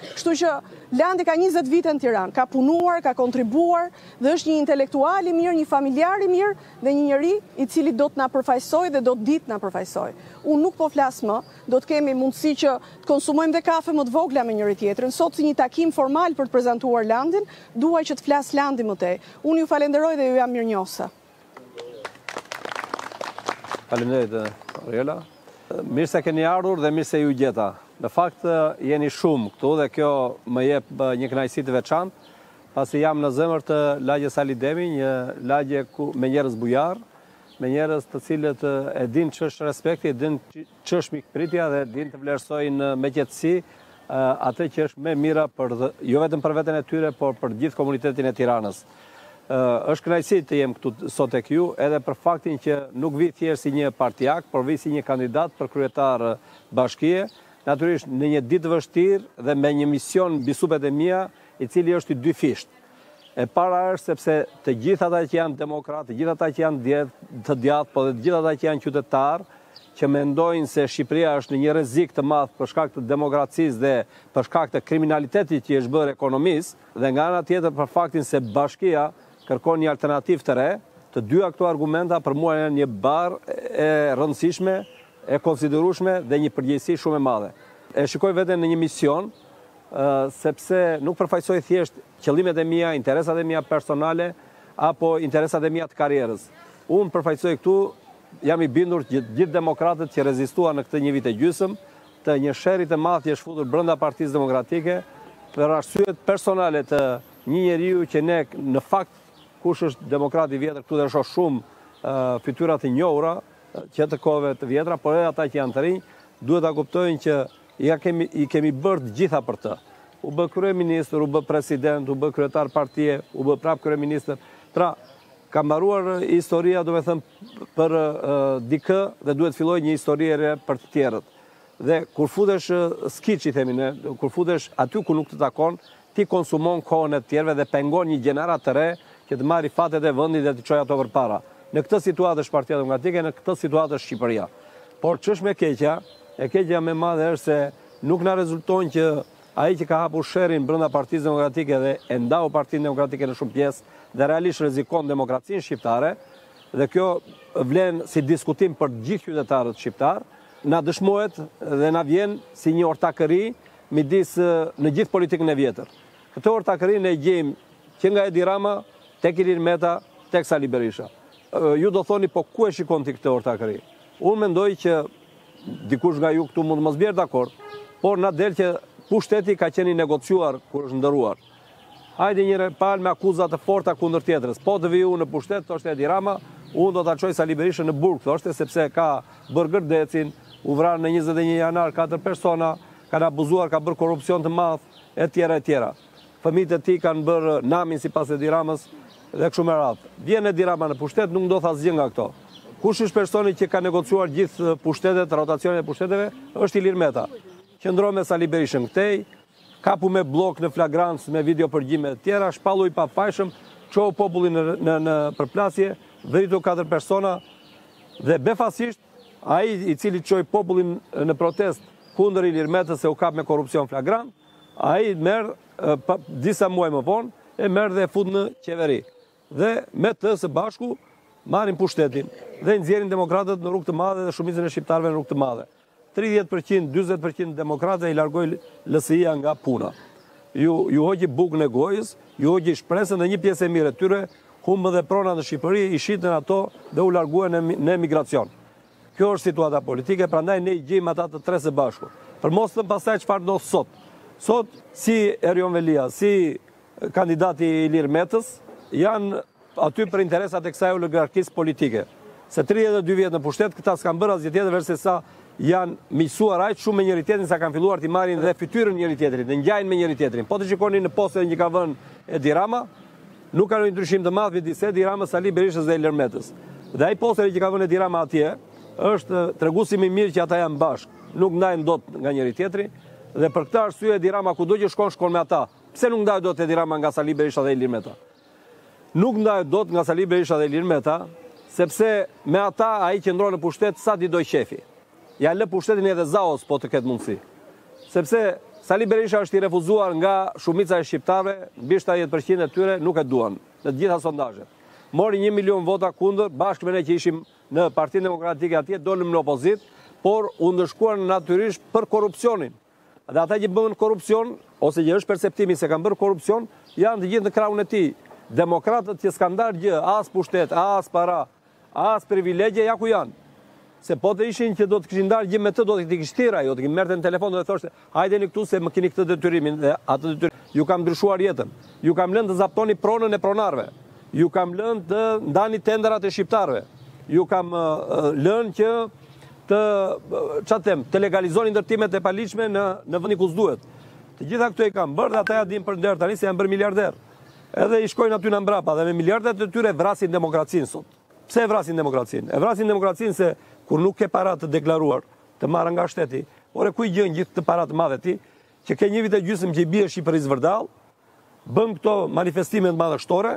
Kështu që Landi ka 20 vite në Tiranë, ka punuar, ka kontribuar dhe është një intelektual i mirë, një familjar i mirë dhe një njeri i cili do të na përfaqësojë dhe do të dijë të na përfaqësojë. Unë nuk po flas më, do të kemi mundësi që të konsumojmë dhe kafe më të vogla me njëri-tjetrin. Sot si një takim formal për të prezantuar Landin, dua që të flasë Landi më tej. Unë ju falënderoj dhe ju jam mirënjohëse. Faleminderit Oriela. Mirë se keni ardhur dhe mirë se ju gjeta. Në fakt jeni shumë këtu dhe kjo më jep një kënaqësi të veçantë, pasi jam në zemër të lagjes Ali Demi, një lagje ku me njerëz bujarë, me njerëz të cilët e dinë ç'është respekti, e dinë ç'është mikpritja dhe dinë të vlerësojnë me qetësi atë që është më e mira për jo vetëm për veten e tyre, por për gjithë komunitetin e Tiranës. Është kënaqësi të jem këtu sot tek ju, edhe për faktin që nuk vij thjesht si një partiak, por vij si një kandidat për kryetar bashkie, natyrisht në një ditë të vështirë dhe me një mision mbi supet e mia, i cili është i dyfishtë. E para është sepse të gjithë ata që janë demokratë, të gjithë ata që janë të djathtë, po dhe të gjithë ata që janë qytetarë, që mendojnë se Shqipëria është në një rrezik të madh për shkak të demokracisë dhe për shkak të kriminalitetit që i është bërë ekonomisë dhe nga ana tjetër për faktin se bashkia kërkon një alternativë të re, të dyja këto argumenta për mua janë një barrë e rëndësishme e konsiderueshme dhe një përgjegjësi shumë e madhe. E shikoj veten në një mision, sepse nuk përfaqësoj thjesht qëllimet e mia, interesat e mia personale apo interesat e mia të karrierës. Unë përfaqësoj këtu, jam i bindur që gjithë demokratët që rezistuan në këtë një vit e gjysmë, të një sherri të madh që është futur brenda Partisë Demokratike, për arsyet personale të një njeriu që ne në fakt kush është demokrat i vjetër këtu dhe shoh shumë fytyra të njohura, që të kohëve të vjetra, por edhe ata që janë të rinj, duhet ta kuptojnë që ja kemi, i kemi bërë të gjitha për të. U bë kryeministër, u bë president, u bë kryetar partie, u bë prapë kryeministër. Pra, ka mbaruar historia, domethënë, për dikë dhe duhet të fillojë një histori e re për të tjerët. Dhe kur futesh skiç, i themi ne, kur futesh aty ku nuk të takon, ti konsumon kohën e të tjerëve dhe pengon një gjeneratë të re që të marrë fatet e vendit dhe t'i çojë ato përpara. Në këtë situatë është Partia Demokratike, në këtë situatë është Shqipëria. Por ç'është më e keqja? E keqja më e madhe është se nuk na rezulton që ai që ka hapur sherrin brenda Partisë Demokratike dhe e ndau Partinë Demokratike në shumë pjesë dhe realisht rrezikon demokracinë shqiptare, dhe kjo vlen si diskutim për të gjithë qytetarët shqiptarë, na dëshmohet dhe na vjen si një ortakëri midis, në gjithë politikën e vjetër. Këtë ortakërinë e gjejmë që nga Edi Rama tek Ilir Meta, tek Sali Berisha. Ju do thoni po ku e shikon ti këtë ortakëri? Unë mendoj që dikush nga ju këtu mund të mos bjerë dakord, por na del që pushteti ka qenë i negociuar kur është ndërruar. Hajde njëra palë me akuza të forta kundër tjetrës. Po të vijë unë në pushtet, thoshte Edi Rama, unë do ta çoj Sali Berishën në burg, thoshte, sepse ka bërë gërdecin, u vranë në njëzet e një janar katër persona, kanë abuzuar, ka bërë korrupsion të madh, etj, etj. Fëmijët e tij kanë bërë namin sipas Edi Ramës dhe kështu me radhë. Vjen Edi Rama në pushtet, nuk ndodh asgjë nga këto. Kush është personi që ka negociuar gjithë pushtetet, rotacionin e pushteteve? Është Ilir Meta. Qëndro me Sali Berishën këtej, Kapu me bllok në flagrancë me videopërgjime e të tjera, shpallu i pafajshëm, çoje popullin në në përplasje, vriti katër persona dhe befasisht ai i cili çoi popullin në protestë kundër Ilir Metës se u kap me korrupsion flagrant, ai merr disa muaj më vonë e merr dhe e fut në qeveri. Dhe me të së bashku marrin pushtetin dhe i nxjerrin demokratët në rrugë të madhe dhe shumicën e shqiptarëve në rrugë të madhe. Tridhjetë për qind, dyzet për qind demokratëve i largoi LSI-ja nga puna. Ju, ju hoqi bukën e gojës, ju hoqi shpresën dhe një pjesë e mirë e tyre humbën dhe prona në Shqipëri, i shitën ato dhe u larguan në, në emigracion. Kjo është situata politike, prandaj ne i gjejmë ata të tre së bashku. Për të mos thënë pastaj çfarë ndodh sot. Sot si Erion Veliaj, si kandidati i Ilir Metës, janë aty për interesat e kësaj oligarkisë politike. Se 32 vjet në pushtet, këta s'kanë bërë asgjë tjetër veçse sa janë miqësuar aq shumë me njëri tjetrin sa kanë filluar t'i marrin dhe fytyrën njëri tjetrit, dhe ngjajnë me njëri tjetrin. Po të shikoni në posterin që ka vënë Edi Rama, nuk ka ndonjë ndryshim të madh midis Edi Ramës, Sali Berishës dhe Ilir Metës. Dhe ai posteri që ka vënë Edi Rama atje, është treguesi më i mirë që ata janë bashkë, nuk ndahen dot nga njëri tjetri dhe për këtë arsye Edi Rama kudo që shkon shkon me ata. Pse nuk ndahet dot Edi Rama nga Sali Berisha dhe Ilir Meta? Nuk ndahet dot nga Sali Berisha dhe Ilir Meta, sepse me ata ai qëndron në pushtet sa t'i dojë qefi. Ia lë pushtetin edhe Zahos po të ketë mundësi. Sepse Sali Berisha është i refuzuar nga shumica e shqiptarëve, mbi shtatëdhjetë për qind e tyre nuk e duan, në të gjitha sondazhet. Mori një milion vota kundër, bashkë me ne që ishim në Partinë Demokratike atje, dolëm në opozitë, por u ndëshkuam natyrisht për korrupsionin. Dhe ata që bënë korrupsion, ose që është perceptimi se kanë bërë korrupsion, janë të gjithë në krahun e tij. Demokratët që s'kanë ndarë gjë, as pushtet, as para, as privilegje, ja ku janë. Se po të ishin që do të kishin ndarë gjë me të, do t'i kishte thirrur ai, do t'i merrte në telefon dhe thoshte, hajdeni këtu se më keni këtë detyrimin dhe atë detyrim. Ju kam ndryshuar jetën. Ju kam lënë të zaptoni pronën e pronarëve. Ju kam lënë të ndani tenderat e shqiptarëve. Ju kam lënë që të çfarë them, të legalizoni ndërtimet e paligjshme në në vendin ku s'duhet. Të gjitha këto i kanë bërë dhe ata ja dinë për nder tani se janë bërë miliarder. Edhe i shkojnë aty nëmbrapa dhe me miliardet e tyre vrasin demokracinë sot. Pse e vrasin demokracinë? E vrasin demokracinë se kur nuk ke para të deklaruar, të marrë nga shteti, ore ku i gjen gjithë këto para të madhe ti, që ke një vit e gjysmë që i bie Shqipërisë vërdall, bën këto manifestime të madhështore,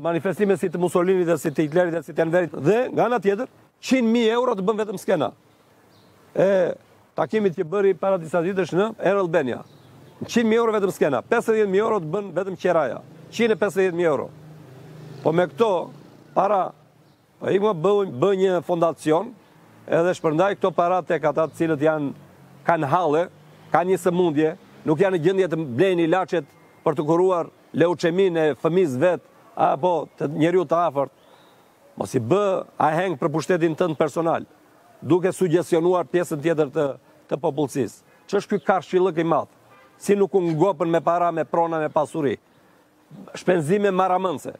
manifestime si të Mussolinit dhe si të Hitlerit dhe si të Enverit dhe nga ana tjetër 100.000 euro të bën vetëm skena e takimit që bëri para disa ditësh në Air Albania. 100.000 euro vetëm skena, 50.000 euro të bën vetëm qeraja, 150.000 euro. Po me këto para Ik më bëj një fondacion edhe shpërndaj këto para tek ata të cilët janë kanë halle, kanë një sëmundje, nuk janë në gjendje të blejnë ilaçet për të kuruar leuçeminë e fëmijës vet apo të njeriut të afërt. Mos i bë aheng për pushtetin tënd personal, duke sugjestionuar pjesën tjetër të të popullsisë. Ç'është ky karshillëk i madh? Si nuk u ngopën me para, me prona, me pasuri? Shpenzime marramendëse.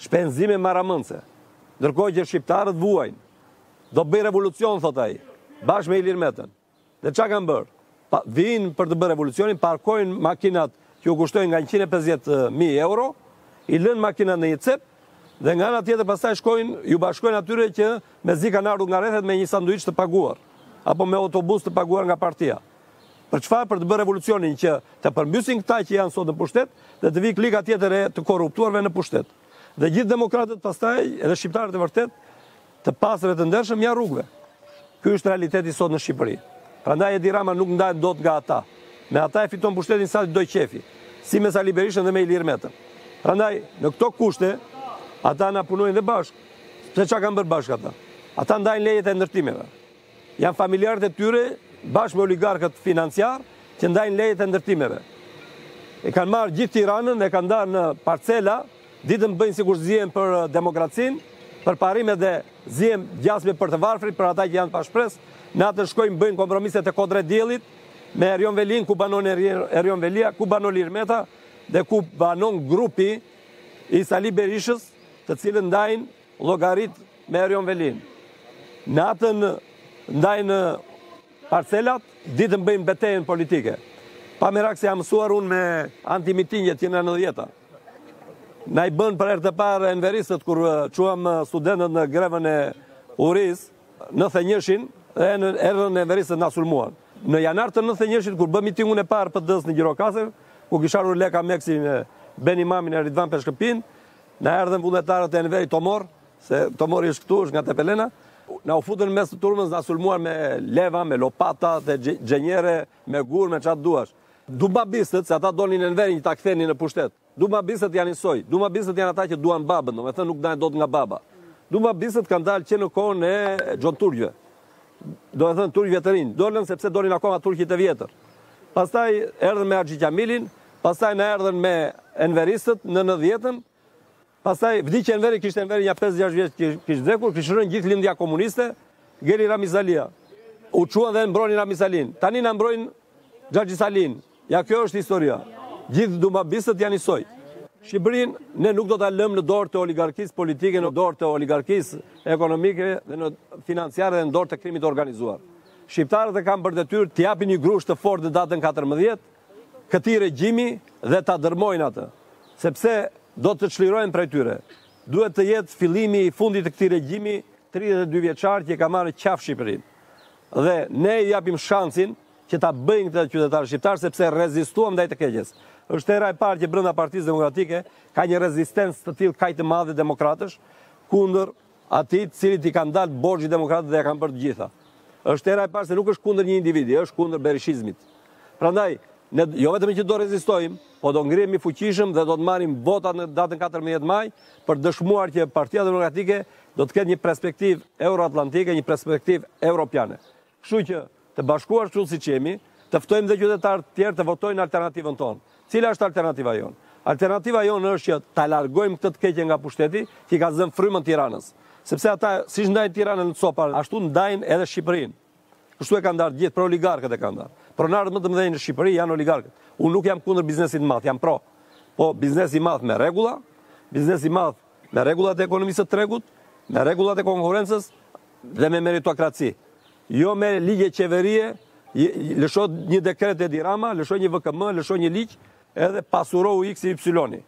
Shpenzime marramendëse. Ndërkohë që shqiptarët vuajnë. Do bëjë revolucion, thotë ai, bashkë me Ilir Metën. Dhe ça kanë bërë? Pa, vijnë për të bërë revolucionin, parkojnë makinat që u kushtojnë nga 150.000 euro, i lënë makinat në një cep dhe nga ana tjetër pastaj shkojnë, ju bashkohen atyre që mezi kanë ardhur nga rrethet me një sanduiç të paguar apo me autobus të paguar nga partia. Për çfarë për të bërë revolucionin që të përmbysin këta që janë sot në pushtet dhe të vijë klika tjetër e të korruptuarve në pushtet. Dhe gjithë demokratët pastaj edhe shqiptarët e vërtet të pastër e të ndershëm janë rrugëve. Ky është realiteti sot në Shqipëri. Prandaj Edi Rama nuk ndahet dot nga ata. Me ata e fiton pushtetin sa të doj qefi, si me Sali Berishën dhe me Ilir Metën. Prandaj në këto kushte ata na punojnë dhe bashkë. Pse ça kanë bërë bashkë ata? Ata ndajnë lejet e ndërtimeve. Janë familjarët e tyre, bashkë me oligarkët financiarë, që ndajnë lejet e ndërtimeve. E kanë marrë gjithë Tiranën, e kanë ndarë në parcela, ditën bëjnë sikur zihen për demokracinë, për parimet dhe zihen gjasme për të varfrit, për ata që janë pa shpresë, natën shkojnë bëjnë kompromiset te Kodra e Diellit, me Erion Velin, ku banon Erion Velia, ku banon Ilir Meta dhe ku banon grupi i Sali Berishës, të cilët ndajnë llogaritë me Erion Velin. Natën ndajnë parcelat, ditën bëjnë betejën politike. Pa merak se jam mësuar unë me antimitinget që në nëntëdhjetën. Na e bënë për herë të parë enveristët kur çuam studentët në grevën e urisë, nëntëdhjetenjëshin, dhe erdhën enveristët na sulmuan. Në janar të nëntëdhjetenjëshit, kur bëmë mitingun e parë PD-së në Gjirokastër, ku kish ardhur Leka Meksi me Ben Imamin e Ridvan Peshkëpinë, Na erdhën vullnetarët e Enverit, Tomor, se Tomori është këtu, është nga Tepelena, na u futën në mes të turmës, na sulmuan me leva, me lopata, dhe xhenjere, me gurë, me çfarë duash. Dumbabistët, se ata donin Enverin që ta kthenin në pushtet. Dumbabistët janë njësoj. Dumbabistët janë ata që duan babën, domethënë nuk ndahen dot nga baba. Dumbabistët kanë dalë që në kohën e xhonturqve. Domethënë turqve të rinj dolën sepse donin akoma turqit e vjetër. Pastaj erdhën me Haxhi Qamilin, pastaj na erdhën me enveristët në nëntëdhjetën, pastaj vdiq Enveri, kishte Enveri nja 5-6 vjet që kish vdekur, kish rënë gjithë lindja komuniste, ngeli Ramiz Alia. U çuan dhe mbronin Ramiz Alinë. Tani na mbrojnë Xhaxhi Salinë. Ja kjo është historia. Gjithë dumbabistët janë njësoj. Shqipërinë ne nuk do ta lëmë në dorë të oligarkisë politike, në dorë të oligarkisë ekonomike dhe në financiare dhe në dorë të krimit të organizuar. Shqiptarët e kanë për detyrë të japin një grusht të fortë datën katërmbëdhjetë këtij regjimi dhe ta dërrmojnë atë, sepse do të çlirohen prej tyre. Duhet të jetë fillimi i fundit të këtij regjimi tridhjetë e dy vjeçar që e ka marrë qafë Shqipërinë. Dhe ne i japim shansin që ta bëjnë këta qytetarë shqiptarë sepse rezistuam ndaj të keqes. Është hera e parë që brenda Partisë Demokratike ka një rezistencë të tillë kaq të madhe demokratësh kundër atij të cilit i kanë dalë borxhi demokratët dhe e kanë bërë të gjitha. Është hera e parë se nuk është kundër një individi, është kundër berishizmit. Prandaj, ne jo vetëm që do rezistojmë, po do ngrihemi fuqishëm dhe do të marrim votat në datën 14 maj për të dëshmuar që Partia Demokratike do të ketë një perspektivë euroatlantike, një perspektivë europiane. Kështu që, të bashkuar kështu siç jemi, të ftojmë dhe qytetarët e tjerë të votojnë alternativën tonë. Cila është alternativa jonë? Alternativa jonë është që ta largojmë këtë të keqe nga pushteti, që i ka zënë frymën Tiranës. Sepse ata, siç ndajnë Tiranën në copa, ashtu ndajnë edhe Shqipërinë. Kështu e ka ndarë të gjithë, për oligarkët e ka ndarë. Pronarët më të mëdhenj në Shqipëri janë oligarkët. Unë nuk jam kundër biznesit të madh, jam pro. Po biznes i madh me rregulla, biznes i madh me rregullat e ekonomisë së tregut, me rregullat e konkurrencës dhe me meritokraci. Jo me ligje qeverie, lësho një dekret Edi Rama, lësho një VKM, lësho një ligj, edhe pasuro u X-i, Y-i.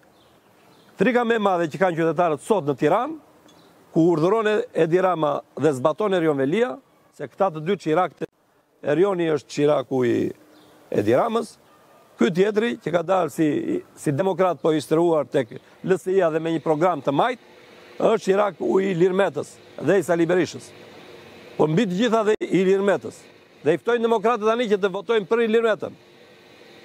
Frika më e madhe që kanë qytetarët sot në Tiranë, ku urdhëron Edi Rama dhe zbaton Erion Veliaj, se këta të dy çirak të Erioni është çiraku i Edi Ramës, ky tjetri që ka dalë si demokrat po i strehuar tek LSI-ja dhe me një program të majtë, është çiraku i Ilir Metës dhe i Sali Berishës. Po mbi të gjitha dhe i Ilir Metës. Dhe i ftojnë demokratët tani që të votojnë për Ilir Metën.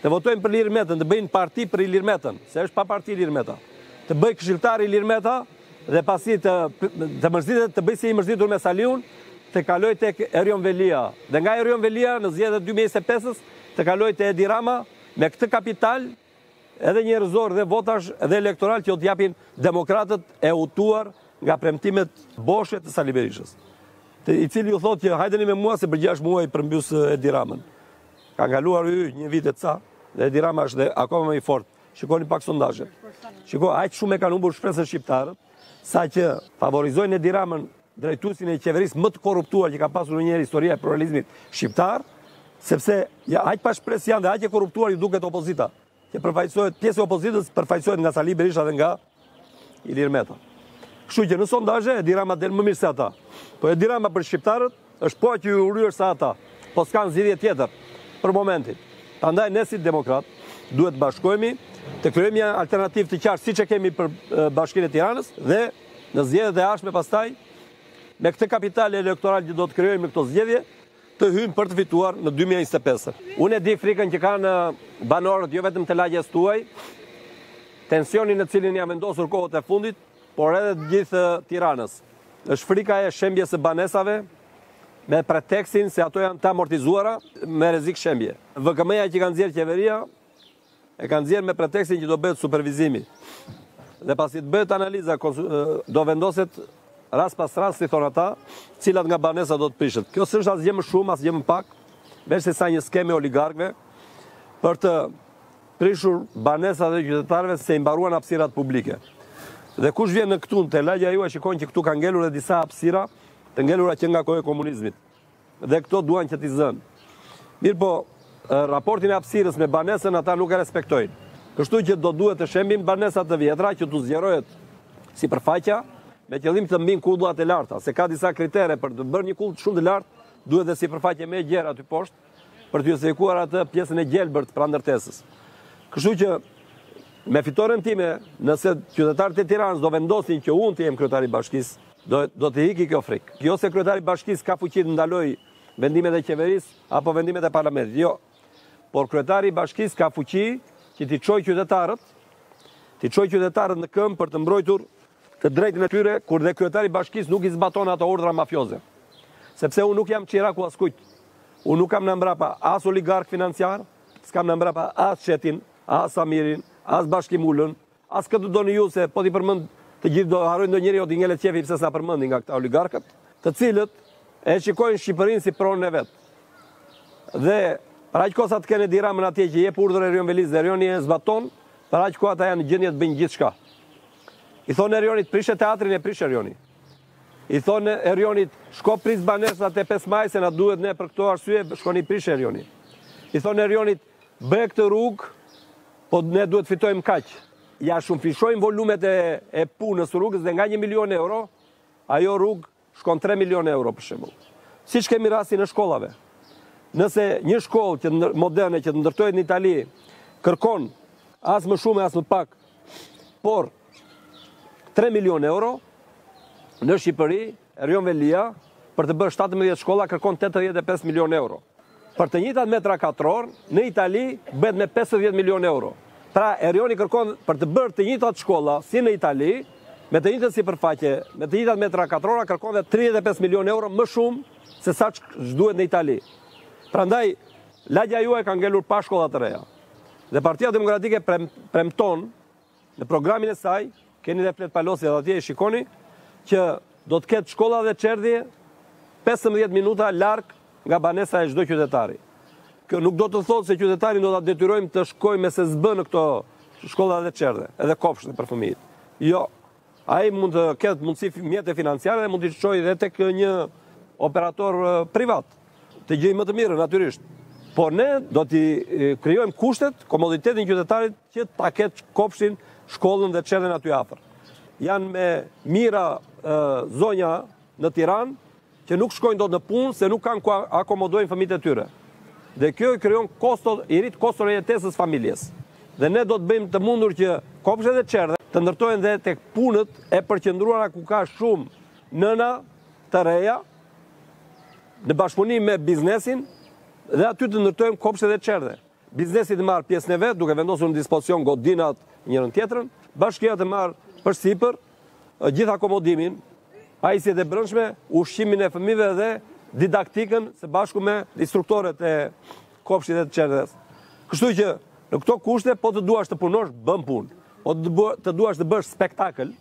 Të votojnë për Ilir Metën, të bëjnë parti për Ilir Metën, se është pa parti Ilir Meta. Të bëjë këshilltarë Ilir Meta dhe pasi të mërzitet, të bëjë si i mërzitur me Saliun, të kalojë tek Erion Veliaj. Dhe nga Erion Veliaj në zgjedhjet e dy mijë e njëzet e pesë të kalojë te Edi Rama me këtë kapital edhe njerëzor dhe votash dhe elektoral që do t'i japin demokratët e hutuar nga premtimet boshe të Sali Berishës. Të, i cili ju thotë që hajdeni me mua se për 6 muaj e përmbys Edi Ramën. Ka kaluar yy një vit e ca dhe Edi Rama është dhe akoma më i fortë. Shikoni pak sondazhet. Shiko, aq shumë e kanë humbur shpresën shqiptarët, sa që favorizojnë Edi Ramën, drejtuesin e qeverisë më të korruptuar që ka pasur ndonjëherë historia e pluralizmit shqiptar, sepse ja aq pa shpresë janë dhe aq e korruptuar ju duket opozita. Që përfaqësohet pjesa e opozitës, përfaqësohet nga Sali Berisha dhe nga Ilir Meta. Kështu që në sondazhe Edi Rama del më mirë se ata. Po Edi Rama për shqiptarët është po aq i urryer sa ata. Po s'kanë zgjidhje tjetër për momentin. Prandaj ne si demokratë duhet të bashkohemi, të krijojmë një alternativë të qartë siç e kemi për Bashkinë e Tiranës dhe në zgjedhjet e ardhshme pastaj me këtë kapital elektoral që do të krijojmë në këto zgjedhje, të hyjmë për të fituar në dy mijë e njëzet e pesë. Unë e di frikën që kanë banorët jo vetëm të lagjes tuaj, tensionin në të cilin janë vendosur kohët e fundit, por edhe të gjithë Tiranës. Është frika e shembjes së banesave, me pretekstin se ato janë të amortizuara me rrezik shembje. VKM-ja që ka nxjerrë qeveria E ka nxjerrë me pretekstin që do bëhet supervizimi. Dhe pasi të bëhet analiza, do vendoset rast pas rast, si thonë ata, cilat nga banesat do të prishet. Kjo s'është asgjë më shumë, asgjë më pak, veç se sa një skemë e oligarkëve, për të prishur banesat e qytetarëve se i mbaruan hapësirat publike. Dhe kush vjen në këtu te lagjja juaj e shikon që këtu ka ngelur dhe disa hapësira të ngelura që nga koha e komunizmit. Dhe këto duan që t'i zënë. Mirëpo, raportin e hapësirës me banesën ata nuk e respektojnë. Kështu që do duhet të shembin banesat e vjetra që t'u zgjerohet sipërfaqja, me qëllim të mbijnë kullat e larta, se ka disa kritere për të bërë një kullë shumë të lartë, duhet dhe sipërfaqe më e gjerë aty poshtë për të justifikuar atë pjesën e gjelbërt pranë ndërtesës. Kështu që me fitoren time, nëse qytetarët e Tiranës do vendosin që unë të jem kryetari i bashkisë, Do të iki kjo frikë. Jo se kryetari i bashkisë ka fuqi të ndalojë vendimet e qeverisë apo vendimet e parlamentit, jo. Por kryetari i bashkisë ka fuqi që t'i çojë qytetarët, t'i çojë qytetarët në këmbë për të mbrojtur të drejtën e tyre, kur dhe kryetari i bashkisë nuk i zbaton ato urdhra mafioze. Sepse unë nuk jam çiraku i askujt. Unë nuk kam në mbrapa as oligark financiar, s'kam në mbrapa as Shefqetin, as Samirin, as Bashkim Ulajn, As këtë s'doni ju se po ti përmend të gjithë do harroj ndonjërin, do t'i ngelet qefi pse s'na përmendi nga këta oligarkët, të cilët e shikojnë Shqipërinë si pronën e vet. Dhe për aq kohë sa të kenë Edi Ramën atje që jep urdhër Erion Velisë dhe Erioni e zbaton, për aq kohë ata janë në gjendje të bëjnë gjithçka. I thonë Erionit prishe teatrin e prish Erioni. I thonë Erionit shko prish banesat e 5 majit se na duhet ne për këto arsye shkon i prish Erioni. I thonë Erionit Bëje këtë rrugë, po ne duhet të fitojmë kaq. Ja shumëfishojmë volumet e punës së rrugës dhe nga një milion euro, ajo rrugë shkon tre milion euro, për shembull. Siç kemi rastin e shkollave. Nëse një shkollë moderne që të ndërtohet në Itali kërkon as më shumë e as më pak, por 3 milion euro, në Shqipëri Erion Velia, për të bërë shtatëmbëdhjetë shkolla kërkon tetëdhjetë e pesë milionë euro. Për të njëjtat metra katror, në Itali bëhet me pesëdhjetë milionë euro. Pra, Erioni kërkon për të bërë të njëjtat shkolla si në Itali, me të njëjtën sipërfaqe, me të njëjtat metra katrora kërkon dhe tridhjetë e pesë milionë euro më shumë se sa ç'duhet në Itali. Prandaj, lagja juaj ka ngelur pa shkolla të reja. Dhe Partia Demokratike premton Në programin e saj, keni dhe fletëpalosjen dhe atje e shikoni, që do të ketë shkolla dhe çerdhe 15 minuta larg nga banesa e çdo qytetari. Kjo nuk do të thotë se qytetarin do ta detyrojmë të shkojë me se s'bën në këto shkolla dhe çerdhe, edhe kopshte për fëmijët. Jo. Ai mund të ketë mundësi mjete financiare dhe mund të shkojë edhe tek një operator privat. Të gjejë më të mirë natyrisht. Por ne do të krijojmë kushtet, komoditetin qytetarit Që ta ketë kopshtin, shkollën dhe çerdhen aty afër. Janë me mijëra zonja në Tiranë që nuk shkojnë dot në punë se nuk kanë ku akomodojnë fëmijët e tyre. Dhe kjo i krijon kosto, i rrit koston e jetesës familjes. Dhe ne do të bëjmë të mundur që kopshte e çerdhe të ndërtojmë dhe tek punët e përqendruara ku ka shumë nëna të reja në bashkëpunim me biznesin dhe aty të ndërtojmë kopshte e çerdhe. Biznesi të marrë pjesën e vet, duke vendosur në dispozicion godinat njërën tjetrën, bashkia të marrë përsipër gjithë akomodimin, pajisjet e brendshme, ushqimin e fëmijëve dhe didaktikën së bashku me instruktorët e kopshtit dhe të çerdhes. Kështu që në këto kushte po të duash të punosh, bën punë. Po të duash të bësh spektakël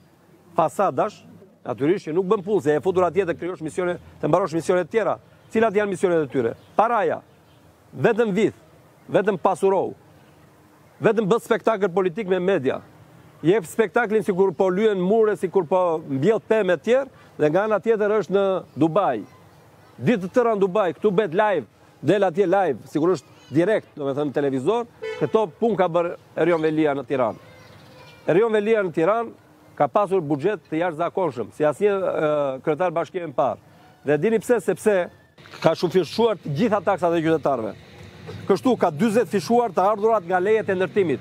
fasadash, natyrisht që nuk bën punë, se je futur atje të krijosh misione, të mbarosh misione të tjera. Cilat janë misionet e tyre? Paraja, Vetëm vidh, vetëm pasurohu. Vetëm bë spektakël politik me media. Jep spektaklin sikur po lyen mure, sikur po mbjell pemë e të tjera dhe nga ana tjetër është në Dubai. Ditë të tëra në Dubai, këtu bëhet live, del atje live, sikur është direkt, domethënë në televizor, këto punë ka bërë Erion Veliaj në Tiranë. Erion Veliaj në Tiranë ka pasur buxhet të jashtëzakonshëm, si asnjë kryetar bashkie më parë. Dhe dini pse? Sepse Ka shumëfishuar të gjitha taksat e qytetarëve. Kështu ka dyzetfishuar të ardhurat nga lejet e ndërtimit.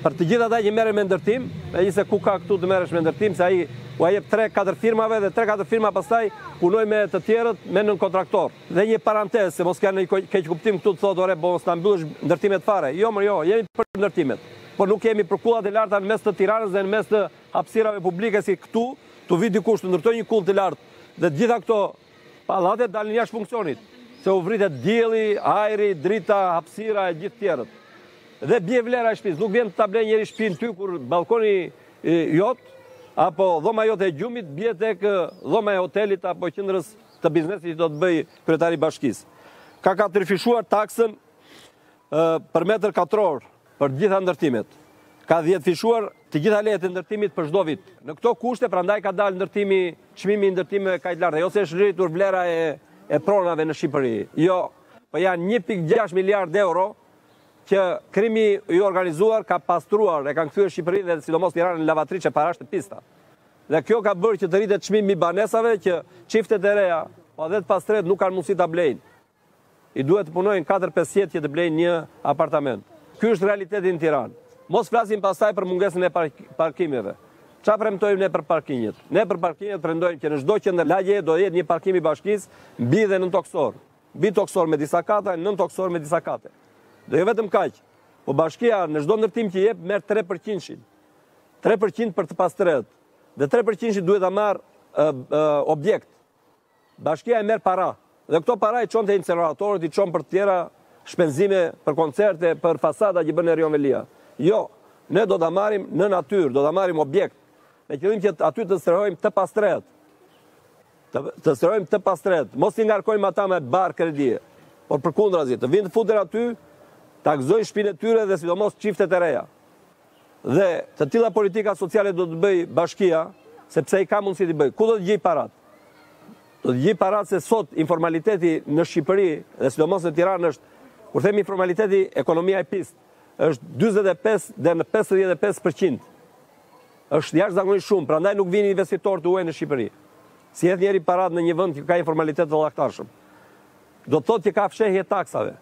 Për të gjithë ata që merren me ndërtim, megjithëse ku ka këtu të merresh me ndërtim se ai ua jep tre katër firmave dhe tre katër firma pastaj punojnë me të tjerët me nënkontraktor. Dhe një parantezë se mos kenë ndonjë keqkuptim këtu të thotë ore po do na mbyllësh ndërtimet fare. Jo mor jo, jemi për ndërtimet. Por nuk jemi për kullat e larta në mes të Tiranës dhe në mes të hapësirave publike si këtu, t'u vijë dikush të ndërtojë një kullë të lartë dhe të gjitha këto Pallatet dalin jashtë funksionit, se u vritet dielli, ajri, drita, hapësira e gjithë tjerët. Dhe bie vlera e shpisë, nuk vjen ta blejë njeri shpinë ty kur ballkoni jot apo dhoma jote e gjumit bie tek dhoma e hotelit apo qendrës së biznesit që do të bëjë kryetari i bashkisë. Ka katërfishuar taksën për metër katror Për të gjitha ndërtimet. Ka dhjetëfishuar të gjitha lejet e ndërtimit për çdo vit. Në këto kushte prandaj ka dalë ndërtimi, çmimi i ndërtimeve kaq lart. Jo se është rritur vlera e e pronave në Shqipëri. Jo, po janë një pikë gjashtë miliardë euro që krimi i organizuar ka pastruar, e kanë kthyer Shqipërinë dhe sidomos Tiranën në lavatriçe parash të pista. Dhe kjo ka bërë që të rritet çmimi i banesave që çiftet e reja, po edhe të pastrehët nuk kanë mundësi t'i blejnë. U duhet të punojnë katër pesë jetë që të blejnë një apartament. Ky është realiteti në Tiranë. Mos flasim pastaj për mungesën e parkimeve. Ça premtojmë ne për parkinget? Ne për parkinget premtojmë që në çdo qendër lagjeje do jetë një parkim i bashkisë mbi dhe nëntokësor. Mbitokësor me disa kate, nëntokësor me disa kate. Dhe jo vetëm kaq, Po bashkia në çdo ndërtim që jep merr 3%-shin. 3% për të pastrehët. Dhe 3%-shi duhet ta marrë objekt. Bashkia e merr para dhe këto para i çon te inceneratorët, i çon për të tjera shpenzime, për koncerte, për fasada që bën Erion Veliaj. Jo, ne do ta marrim në natyrë, do ta marrim objekt, me qëllim që aty të strehojmë të pastrehët. Të, të strehojmë të pastrehët. Mos t'i ngarkojmë ata me barrë kredie, por përkundrazi, të vijnë të futen aty, ta gëzojnë shpinë e tyre dhe sidomos çiftet e reja. Dhe të tilla politika sociale do të bëjë bashkia, sepse i ka mundësi të bëjë. Ku do të gjejë paratë? Do të gjejë paratë se sot informaliteti në Shqipëri dhe sidomos në Tiranë është kur themi informaliteti, ekonomia e pistë është 45 deri në 55%. Është jashtëzakonisht shumë, prandaj nuk vijnë investitorë të huaj në Shqipëri. Si hedh njeri paratë në një vend që ka informalitet të llahtarshëm. Do të thotë që ka fshehje taksave.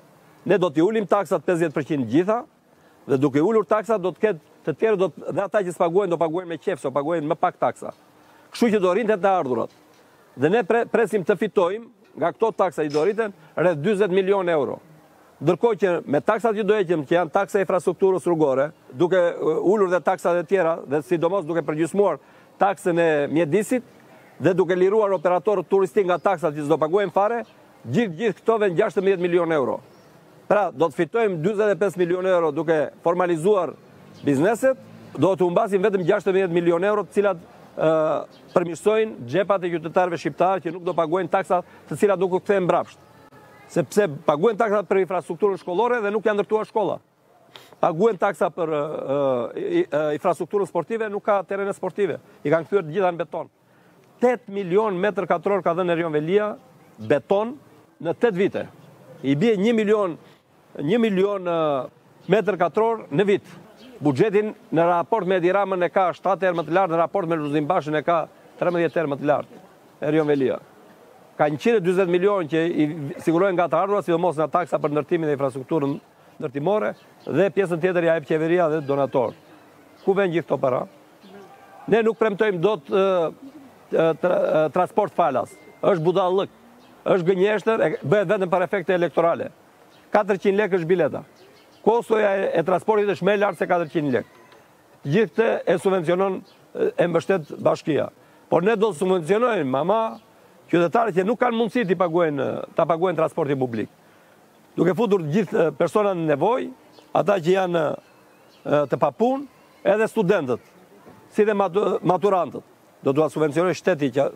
Ne do t'i ulim taksat 50% gjitha, Dhe duke ulur taksat do të ketë të tjerët do të dhe ata që s'paguajnë do paguajnë me qejf, se paguajnë më pak taksa. Kështu që do rriten të ardhurat. Dhe ne pre, presim të fitojmë nga këto taksa që do rriten rreth 40 milionë euro. Ndërkohë që me taksat që do heqim, që janë taksa e infrastrukturës rrugore, duke ulur dhe taksat e tjera dhe sidomos duke përgjysmuar taksën e mjedisit dhe duke liruar operatorët turistikë nga taksat që s'do paguajnë fare, gjithë gjithë këto venë 16 milionë euro. Pra, do të fitojmë dyzet e pesë milionë euro duke formalizuar bizneset, do të humbasim vetëm gjashtëmbëdhjetë milionë euro, të cilat përmirësojnë xhepat e qytetarëve shqiptarë që nuk do paguajnë taksa të cilat nuk u kthehen mbrapsht. Sepse paguajnë taksa për infrastrukturën shkollore dhe nuk janë ndërtuar shkolla. Paguajnë taksa për infrastrukturën sportive, nuk ka terrene sportive. I kanë kthyer të gjitha në beton. Tetë milionë metër katrorë ka dhënë Erion Veliaj, beton, në tetë vite. I bie një milionë një milion metër katror në vit. Buxhetin në raport me Edi Ramën e ka 7 herë më të lartë, në raport me Lulzim Bashën e ka 13 herë më të lartë Erion Veliaj. Ka 120 milion që i sigurohen nga të ardhura, sidomos nga taksa për ndërtimin dhe infrastrukturën ndërtimore, dhe pjesën tjetër ia jep qeveria dhe donatorët. Ku venë gjithë këto para? Ne nuk premtojmë dot transport falas. Është budallallëk. Është gënjeshtër, bëhet vetëm për efekte elektorale. 400 lekë është bileta. Kostoja e transportit është më e lartë se 400 lekë. Të gjithë këtë e subvencionon e mbështet bashkia. Por ne do të subvencionojmë ama qytetarët që nuk kanë mundësi të paguajnë ta paguajnë transportin publik. Duke futur të gjithë personat në nevojë, ata që janë të papunë edhe studentët si dhe maturantët do t'ua subvencionojë shteti që